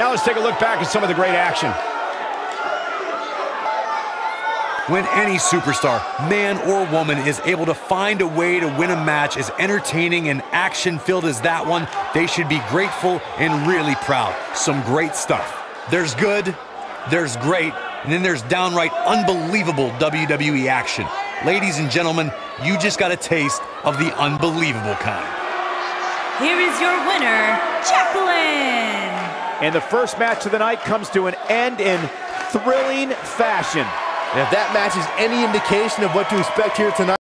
Now let's take a look back at some of the great action. When any superstar, man or woman, is able to find a way to win a match as entertaining and action-filled as that one, they should be grateful and really proud. Some great stuff. There's good, there's great, and then there's downright unbelievable WWE action. Ladies and gentlemen, you just got a taste of the unbelievable kind. Here is your winner, Jacqueline. And the first match of the night comes to an end in thrilling fashion. And if that match is any indication of what to expect here tonight,